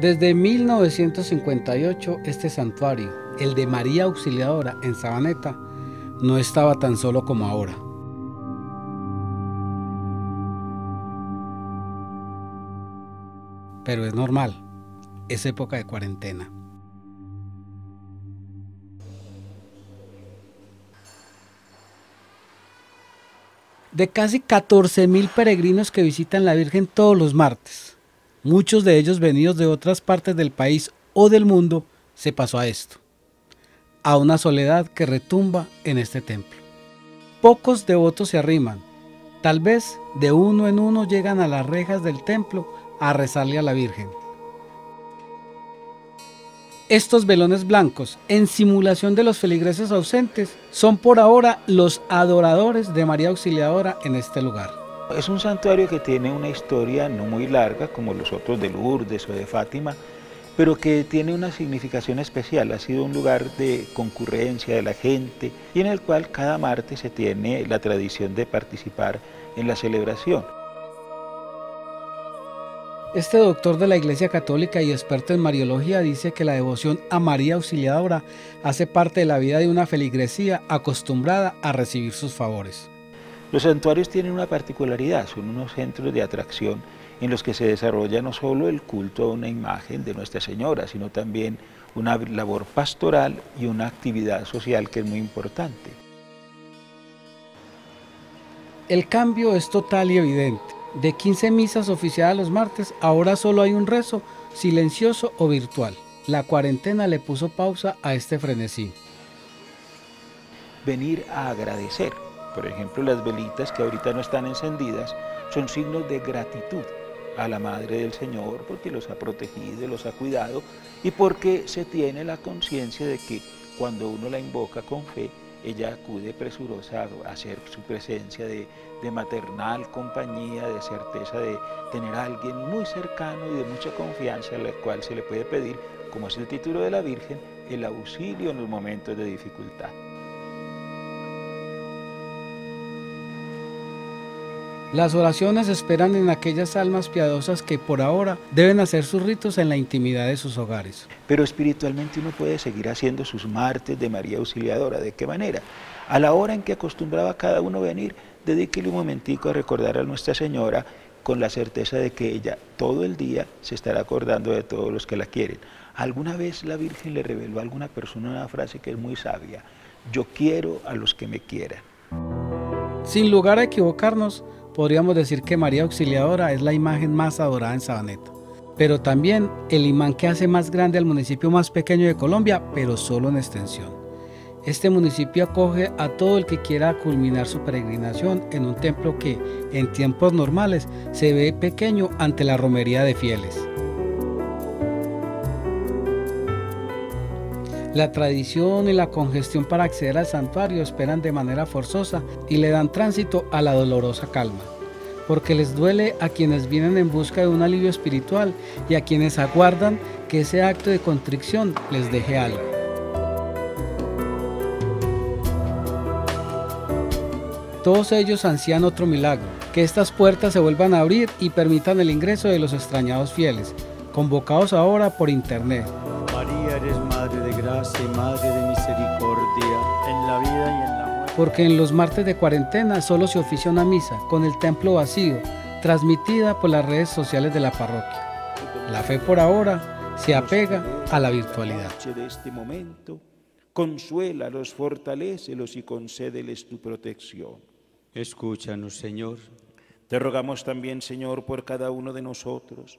Desde 1958 este santuario, el de María Auxiliadora en Sabaneta, no estaba tan solo como ahora. Pero es normal, es época de cuarentena. De casi 14 mil peregrinos que visitan la Virgen todos los martes, muchos de ellos venidos de otras partes del país o del mundo, se pasó a esto, a una soledad que retumba en este templo. Pocos devotos se arriman, tal vez de uno en uno llegan a las rejas del templo a rezarle a la Virgen. Estos velones blancos, en simulación de los feligreses ausentes, son por ahora los adoradores de María Auxiliadora en este lugar. Es un santuario que tiene una historia no muy larga como los otros de Lourdes o de Fátima, pero que tiene una significación especial. Ha sido un lugar de concurrencia de la gente y en el cual cada martes se tiene la tradición de participar en la celebración. Este doctor de la Iglesia Católica y experto en Mariología dice que la devoción a María Auxiliadora hace parte de la vida de una feligresía acostumbrada a recibir sus favores. Los santuarios tienen una particularidad, son unos centros de atracción en los que se desarrolla no solo el culto a una imagen de Nuestra Señora, sino también una labor pastoral y una actividad social que es muy importante. El cambio es total y evidente. De 15 misas oficiadas los martes, ahora solo hay un rezo silencioso o virtual. La cuarentena le puso pausa a este frenesí. Venir a agradecer, por ejemplo, las velitas que ahorita no están encendidas son signos de gratitud a la Madre del Señor porque los ha protegido, los ha cuidado y porque se tiene la conciencia de que cuando uno la invoca con fe, ella acude presurosa a hacer su presencia de, de, maternal compañía, de certeza de tener a alguien muy cercano y de mucha confianza a la cual se le puede pedir, como es el título de la Virgen, el auxilio en los momentos de dificultad. Las oraciones esperan en aquellas almas piadosas que por ahora deben hacer sus ritos en la intimidad de sus hogares. Pero espiritualmente uno puede seguir haciendo sus martes de María Auxiliadora. ¿De qué manera? A la hora en que acostumbraba cada uno venir, dedíquele un momentico a recordar a Nuestra Señora con la certeza de que ella todo el día se estará acordando de todos los que la quieren. Alguna vez la Virgen le reveló a alguna persona una frase que es muy sabia. Yo quiero a los que me quieran. Sin lugar a equivocarnos, podríamos decir que María Auxiliadora es la imagen más adorada en Sabaneta, pero también el imán que hace más grande al municipio más pequeño de Colombia, pero solo en extensión. Este municipio acoge a todo el que quiera culminar su peregrinación en un templo que, en tiempos normales, se ve pequeño ante la romería de fieles. La tradición y la congestión para acceder al santuario esperan de manera forzosa y le dan tránsito a la dolorosa calma, porque les duele a quienes vienen en busca de un alivio espiritual y a quienes aguardan que ese acto de contrición les deje algo. Todos ellos ansían otro milagro, que estas puertas se vuelvan a abrir y permitan el ingreso de los extrañados fieles, convocados ahora por internet, Madre de misericordia, en la vida y en la muerte. Porque en los martes de cuarentena solo se oficia una misa, con el templo vacío, transmitida por las redes sociales de la parroquia. La fe por ahora se apega a la virtualidad. De este momento, consuélalos, fortalécelos y concédeles tu protección. Escúchanos, Señor. Te rogamos también, Señor, por cada uno de nosotros